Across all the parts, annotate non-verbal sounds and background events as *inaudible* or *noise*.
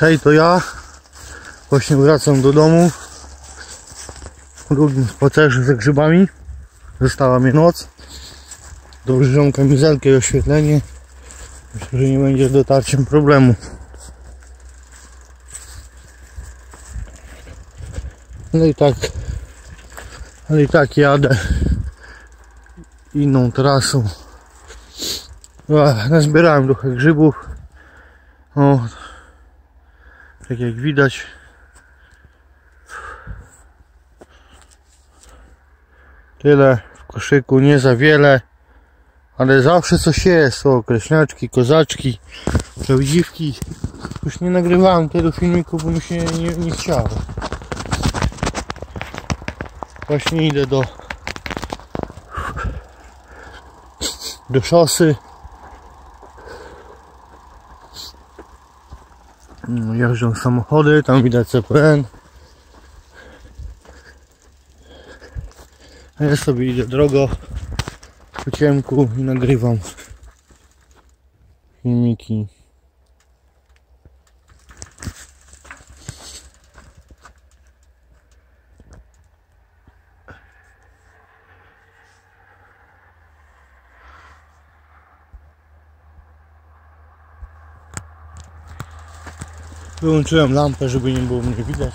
Hej, to ja. Właśnie wracam do domu. Po długim spacerze ze grzybami. Została mi noc. Dołożyłem kamizelkę i oświetlenie. Myślę, że nie będzie dotarciem problemu. Ale i tak, ale i tak jadę inną trasą. Nazbierałem trochę grzybów. O, tak jak widać. Tyle w koszyku, nie za wiele, ale zawsze coś jest. O, kreśniaczki, kozaczki, prawdziwki. Już nie nagrywałem tego filmiku, bo mi się nie, nie chciało. Właśnie idę do do szosy. Jeżdżą samochody, tam widać CPN. A ja sobie idę drogo po ciemku i nagrywam filmiki. Wyłączyłem lampę, żeby nie było mnie widać.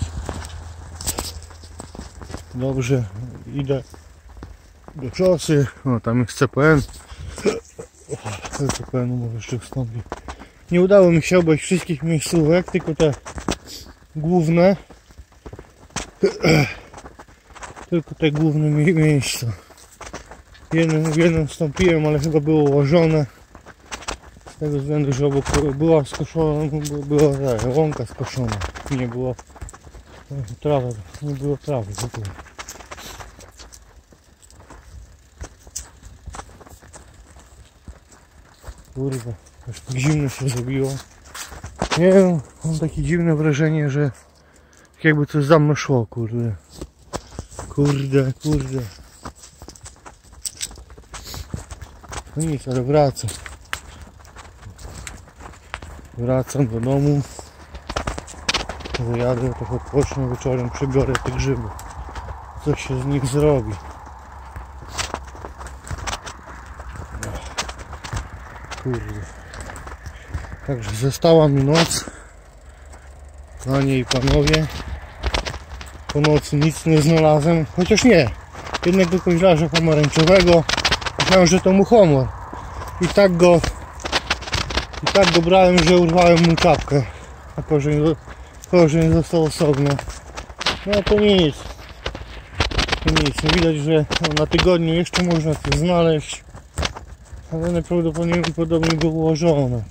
Dobrze, idę do czosy. O, tam jest CPN. Do CPN-u może jeszcze wstąpić. Nie udało mi się obejść wszystkich miejscówek, tylko te główne. *clears throat* Tylko te główne mie- miejsca. W jednym wstąpiłem, ale chyba było ułożone. Z tego względu, że obok była skoszona, była ta, łąka skoszona. Nie było trawy, nie było trawy w ogóle. Kurwa, aż tak zimno się zrobiło. Nie wiem, mam takie dziwne wrażenie, że tak jakby coś za mną szło, kurde. Kurde, kurde. No nic, ale wracam. Wracam do domu. Wyjadę, trochę odpocznę wieczorem, przybiorę te grzyby. Coś się z nich zrobi. Kurde. Także została mi noc. Panie i panowie. Po nocy nic nie znalazłem. Chociaż nie. Jednego koźlarza pomarańczowego. Myślałem, że to muchomor. I tak go i tak go brałem, że urwałem mu czapkę. A korzeń, korzeń został osobno. No to nic. To nic. Widać, że na tygodniu jeszcze można coś znaleźć. Ale najprawdopodobniej podobnie było ułożone.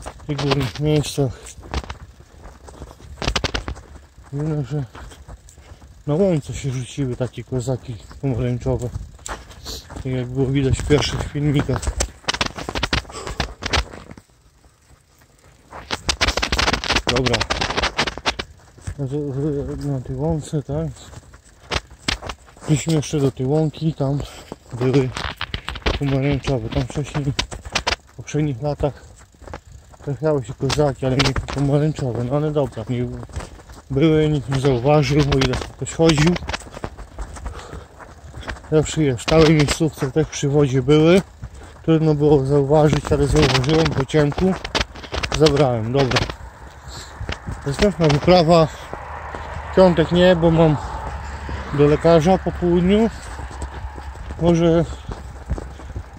W tych górnych miejscach. Wiemy, że na łące się rzuciły takie kozaki pomarańczowe. Tak jak było widać w pierwszych filmikach. Dobra. Na, z- na tej łące, tak? Wróćmy jeszcze do tej łąki, tam były pomarańczowe. Tam wcześniej, w poprzednich latach trafiały się kozaki, ale nie pomarańczowe. No ale dobra, nie były, nikt nie zauważył, o ile ktoś chodził. Zawsze je w stałej miejscówce też przy wodzie były. Trudno było zauważyć, ale zauważyłem po ciemku. Zabrałem, dobra. Następna wyprawa. Piątek nie, bo mam do lekarza po południu. Może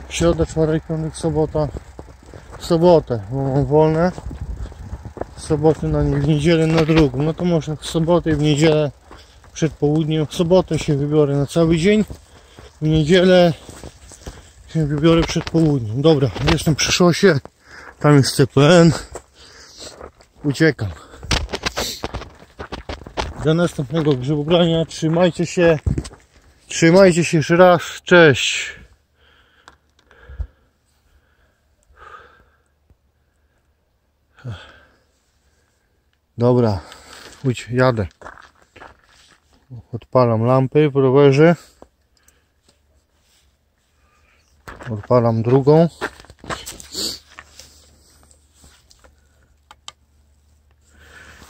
w środę, czwartek, piątek, sobota. W sobotę, bo mam wolne. W sobotę na nie, w niedzielę na drugą. No to może w sobotę i w niedzielę przed południem. W sobotę się wybiorę na cały dzień. W niedzielę się wybiorę przed południem. Dobra, jestem przy szosie. Tam jest CPN. Uciekam. Do następnego grzybobrania. Trzymajcie się. Trzymajcie się jeszcze raz. Cześć. Dobra, chodź, jadę. Odpalam lampy w rowerze. Odpalam drugą.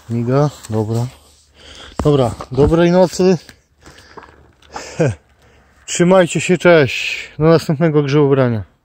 Miga, dobra. Dobra, dobrej nocy. *laughs* Trzymajcie się, cześć. Do następnego grzełobrania.